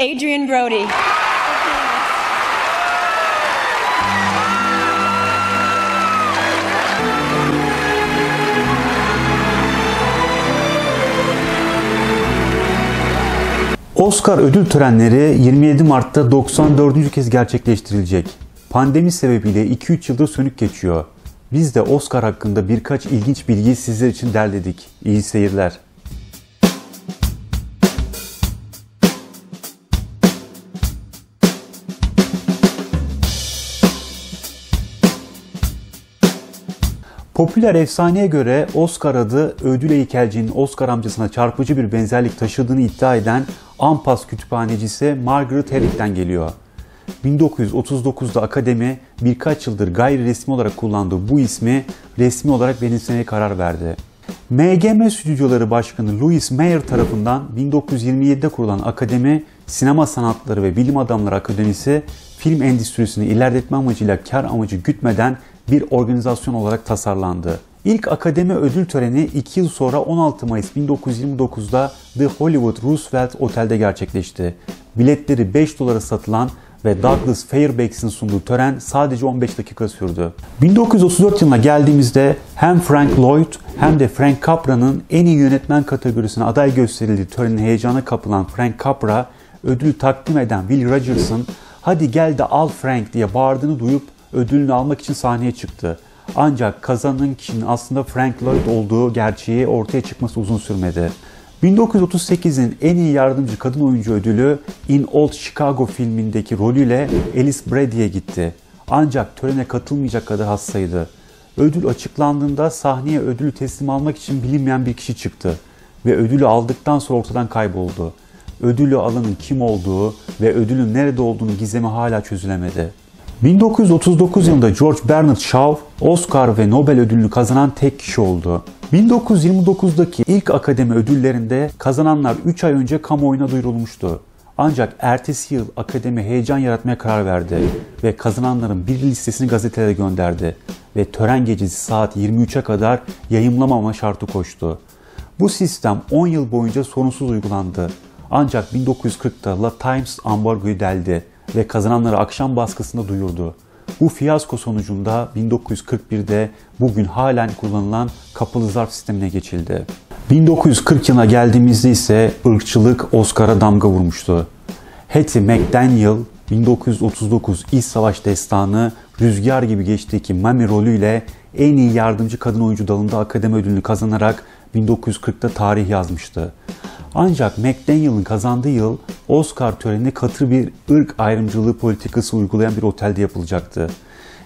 Adrian Brody. Oscar ödül törenleri 27 Mart'ta 94. kez gerçekleştirilecek. Pandemi sebebiyle 2-3 yıldır sönük geçiyor. Biz de Oscar hakkında birkaç ilginç bilgi sizler için derledik. İyi seyirler. Popüler efsaneye göre Oscar adı ödül heykelcinin Oscar amcasına çarpıcı bir benzerlik taşıdığını iddia eden Ampas kütüphanecisi Margaret Herrick'ten geliyor. 1939'da akademi birkaç yıldır gayri resmi olarak kullandığı bu ismi resmi olarak benimsemeye karar verdi. MGM Stüdyoları Başkanı Louis Mayer tarafından 1927'de kurulan akademi, Sinema Sanatları ve Bilim Adamları Akademisi, film endüstrisini ilerletme amacıyla kar amacı gütmeden bir organizasyon olarak tasarlandı. İlk akademi ödül töreni 2 yıl sonra 16 Mayıs 1929'da The Hollywood Roosevelt Otel'de gerçekleşti. Biletleri 5 dolara satılan ve Douglas Fairbanks'in sunduğu tören sadece 15 dakika sürdü. 1934 yılına geldiğimizde hem Frank Lloyd hem de Frank Capra'nın en iyi yönetmen kategorisine aday gösterildiği törenin heyecana kapılan Frank Capra, ödülü takdim eden Will Rogers'ın hadi gel de al Frank diye bağırdığını duyup ödülünü almak için sahneye çıktı. Ancak kazanan kişinin aslında Frank Lloyd olduğu gerçeği ortaya çıkması uzun sürmedi. 1938'in en iyi yardımcı kadın oyuncu ödülü In Old Chicago filmindeki rolüyle Alice Brady'ye gitti. Ancak törene katılmayacak kadar hastaydı. Ödül açıklandığında sahneye ödülü teslim almak için bilinmeyen bir kişi çıktı ve ödülü aldıktan sonra ortadan kayboldu. Ödülü alanın kim olduğu ve ödülün nerede olduğunu gizemi hala çözülemedi. 1939 yılında George Bernard Shaw, Oscar ve Nobel ödülünü kazanan tek kişi oldu. 1929'daki ilk akademi ödüllerinde kazananlar 3 ay önce kamuoyuna duyurulmuştu. Ancak ertesi yıl akademi heyecan yaratmaya karar verdi ve kazananların bir listesini gazetelere gönderdi ve tören gecesi saat 23'e kadar yayımlamama şartı koştu. Bu sistem 10 yıl boyunca sorunsuz uygulandı. Ancak 1940'ta La Times ambargoyu deldi ve kazananları akşam baskısında duyurdu. Bu fiyasko sonucunda 1941'de bugün halen kullanılan kapalı zarf sistemine geçildi. 1940 yılına geldiğimizde ise ırkçılık Oscar'a damga vurmuştu. Hattie McDaniel 1939 İç Savaş Destanı Rüzgar gibi geçtiği Mami rolüyle en iyi yardımcı kadın oyuncu dalında akademi ödülünü kazanarak 1940'ta tarih yazmıştı. Ancak McDaniel'ın kazandığı yıl Oscar töreni katı bir ırk ayrımcılığı politikası uygulayan bir otelde yapılacaktı.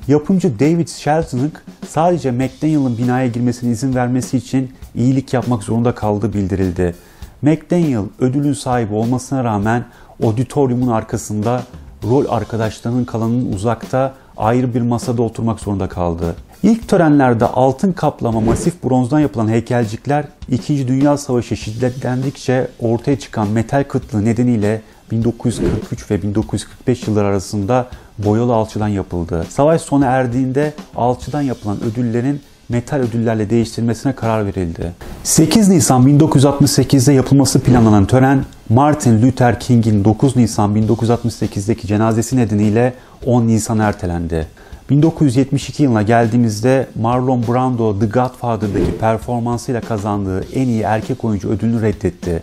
Yapımcı David Shelton'ın sadece McDaniel'ın binaya girmesine izin vermesi için iyilik yapmak zorunda kaldığı bildirildi. McDaniel ödülün sahibi olmasına rağmen auditoriumun arkasında rol arkadaşlarının kalanının uzakta ayrı bir masada oturmak zorunda kaldı. İlk törenlerde altın kaplama masif bronzdan yapılan heykelcikler 2. Dünya Savaşı şiddetlendikçe ortaya çıkan metal kıtlığı nedeniyle 1943 ve 1945 yılları arasında boyalı alçıdan yapıldı. Savaş sona erdiğinde alçıdan yapılan ödüllerin metal ödüllerle değiştirilmesine karar verildi. 8 Nisan 1968'de yapılması planlanan tören Martin Luther King'in 9 Nisan 1968'deki cenazesi nedeniyle 10 Nisan ertelendi. 1972 yılına geldiğimizde Marlon Brando The Godfather'daki performansıyla kazandığı en iyi erkek oyuncu ödülünü reddetti.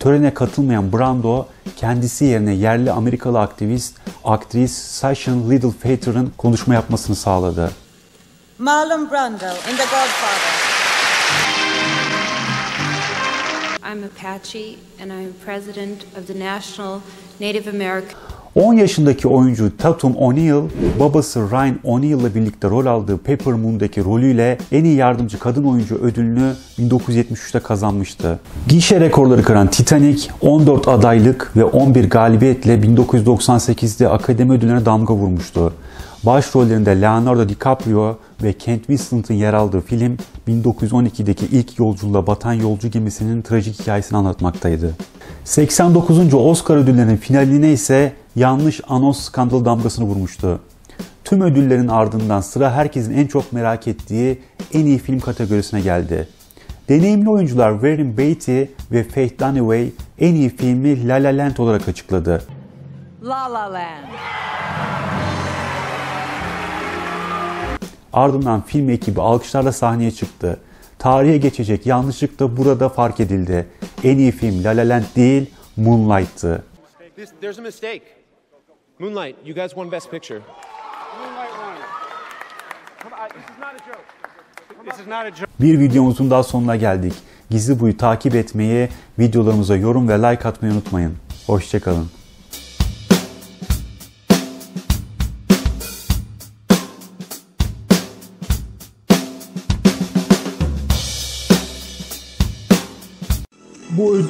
Törene katılmayan Brando, kendisi yerine yerli Amerikalı aktivist, aktris Sasha Little Fater'ın konuşma yapmasını sağladı. Marlon Brando in The Godfather. I'm Apache and I'm president of the National Native American 10 yaşındaki oyuncu Tatum O'Neal, babası Ryan O'Neal ile birlikte rol aldığı Pepper Moon'daki rolüyle en iyi yardımcı kadın oyuncu ödülünü 1973'te kazanmıştı. Gişe rekorları kıran Titanic 14 adaylık ve 11 galibiyetle 1998'de Akademi Ödüllerine damga vurmuştu. Başrollerinde Leonardo DiCaprio ve Kent Winslet'ın yer aldığı film 1912'deki ilk yolculuğa batan yolcu gemisinin trajik hikayesini anlatmaktaydı. 89. Oscar ödüllerinin finaline ise yanlış anons skandalı damgasını vurmuştu. Tüm ödüllerin ardından sıra herkesin en çok merak ettiği en iyi film kategorisine geldi. Deneyimli oyuncular Warren Beatty ve Faith Dunaway en iyi filmi La La Land olarak açıkladı. La La Land. Ardından film ekibi alkışlarla sahneye çıktı. Tarihe geçecek yanlışlık da burada fark edildi. En iyi film La La Land değil, Moonlight'tı. This, there's a mistake. Moonlight, you guys won Best Picture. Bir videomuzun daha sonuna geldik. Gizli Buyu takip etmeyi, videolarımıza yorum ve like atmayı unutmayın. Hoşçakalın.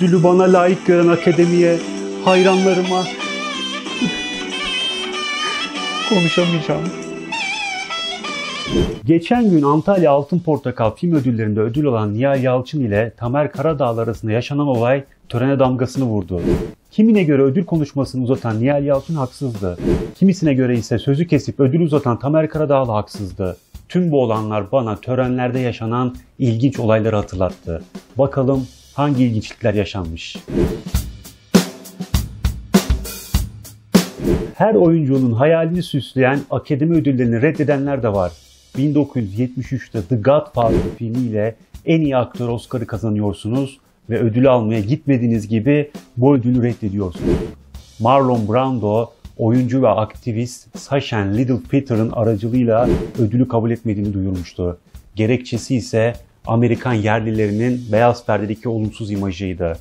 Ödülü bana layık gören akademiye, hayranlarıma konuşamayacağım. Geçen gün Antalya Altın Portakal film ödüllerinde ödül alan Nihal Yalçın ile Tamer Karadağlı arasında yaşanan olay törene damgasını vurdu. Kimine göre ödül konuşmasını uzatan Nihal Yalçın haksızdı. Kimisine göre ise sözü kesip ödül uzatan Tamer Karadağlı haksızdı. Tüm bu olanlar bana törenlerde yaşanan ilginç olayları hatırlattı. Bakalım hangi ilginçlikler yaşanmış. Her oyuncunun hayalini süsleyen akademi ödüllerini reddedenler de var. 1973'te The Godfather filmiyle en iyi aktör Oscar'ı kazanıyorsunuz ve ödülü almaya gitmediğiniz gibi bu ödülü reddediyorsunuz. Marlon Brando oyuncu ve aktivist Sasha Littlefeather'ın aracılığıyla ödülü kabul etmediğini duyurmuştu. Gerekçesi ise Amerikan yerlilerinin beyaz perdedeki olumsuz imajıydı.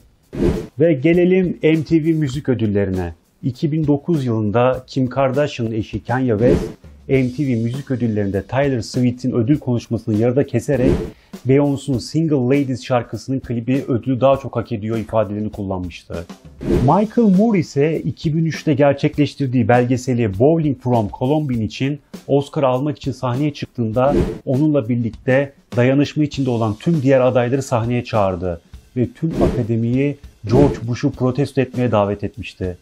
Ve gelelim MTV Müzik Ödülleri'ne. 2009 yılında Kim Kardashian'ın eşi Kanye West, MTV Müzik Ödülleri'nde Tyler Swift'in ödül konuşmasını yarıda keserek Beyoncé'nun Single Ladies şarkısının klibi ödülü daha çok hak ediyor ifadelerini kullanmıştı. Michael Moore ise 2003'te gerçekleştirdiği belgeseli Bowling from Columbine için Oscar almak için sahneye çıktığında onunla birlikte dayanışma içinde olan tüm diğer adayları sahneye çağırdı ve tüm akademiyi George Bush'u protesto etmeye davet etmişti.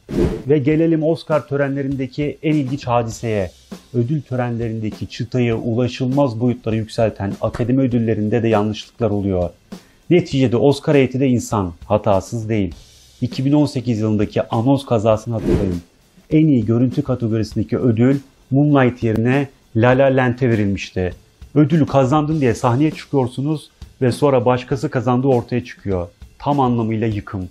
Ve gelelim Oscar törenlerindeki en ilginç hadiseye. Ödül törenlerindeki çıtayı ulaşılmaz boyutlara yükselten akademi ödüllerinde de yanlışlıklar oluyor. Neticede Oscar heyeti de insan, hatasız değil. 2018 yılındaki anons kazasını hatırlayın. En iyi görüntü kategorisindeki ödül Moonlight yerine La La Land'e verilmişti. Ödülü kazandın diye sahneye çıkıyorsunuz ve sonra başkası kazandığı ortaya çıkıyor. Tam anlamıyla yıkım.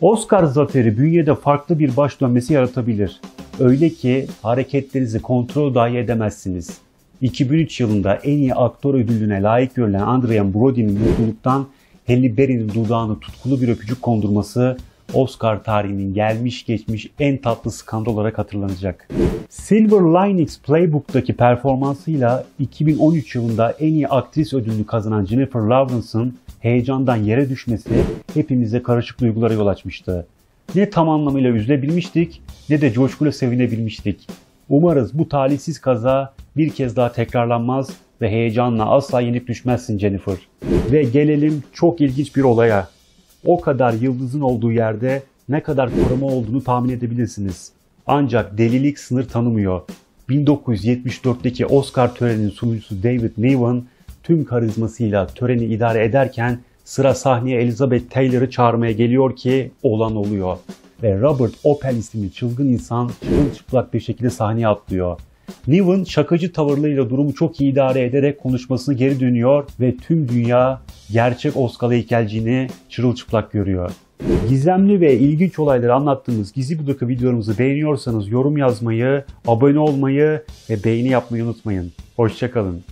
Oscar zaferi bünyede farklı bir baş dönmesi yaratabilir. Öyle ki hareketlerinizi kontrol dahi edemezsiniz. 2003 yılında en iyi aktör ödülüne layık görülen Adrian Brody'nin mutluluktan Halle Berry'nin dudağını tutkulu bir öpücük kondurması Oscar tarihinin gelmiş geçmiş en tatlı skandal olarak hatırlanacak. Silver Linings Playbook'taki performansıyla 2013 yılında en iyi aktris ödülünü kazanan Jennifer Lawrence'ın heyecandan yere düşmesi hepimize karışık duygulara yol açmıştı. Ne tam anlamıyla üzülebilmiştik ne de coşkuyla sevinebilmiştik. Umarız bu talihsiz kaza bir kez daha tekrarlanmaz ve heyecanla asla yenik düşmezsin Jennifer. Ve gelelim çok ilginç bir olaya. O kadar yıldızın olduğu yerde ne kadar koruma olduğunu tahmin edebilirsiniz. Ancak delilik sınır tanımıyor. 1974'teki Oscar töreninin sunucusu David Niven tüm karizmasıyla töreni idare ederken sıra sahneye Elizabeth Taylor'ı çağırmaya geliyor ki olan oluyor. Ve Robert Opel isimli çılgın insan çıplak bir şekilde sahneye atlıyor. Niven şakacı tavırlarıyla durumu çok iyi idare ederek konuşmasını geri dönüyor ve tüm dünya gerçek Oscar heykelciğini çırılçıplak görüyor. Gizemli ve ilginç olayları anlattığımız Gizli Budaka videolarımızı beğeniyorsanız yorum yazmayı, abone olmayı ve beğeni yapmayı unutmayın. Hoşçakalın.